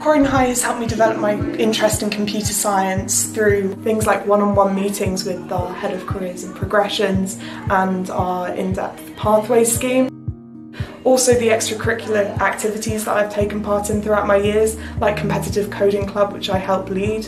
Croydon High has helped me develop my interest in computer science through things like one-on-one meetings with our Head of Careers and Progressions and our in-depth pathway scheme. Also the extracurricular activities that I've taken part in throughout my years, like competitive coding club which I help lead,